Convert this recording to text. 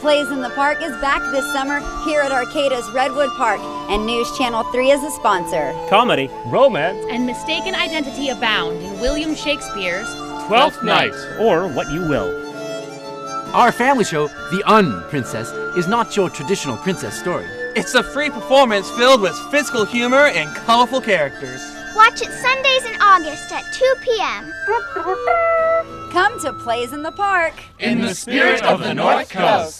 Plays in the Park is back this summer here at Arcata's Redwood Park, and News Channel 3 is a sponsor. Comedy, romance, and mistaken identity abound in William Shakespeare's Twelfth Night, or What You Will. Our family show, The Un Princess, is not your traditional princess story. It's a free performance filled with physical humor and colorful characters. Watch it Sundays in August at 2 p.m. Come to Plays in the Park. In the spirit of the North Coast.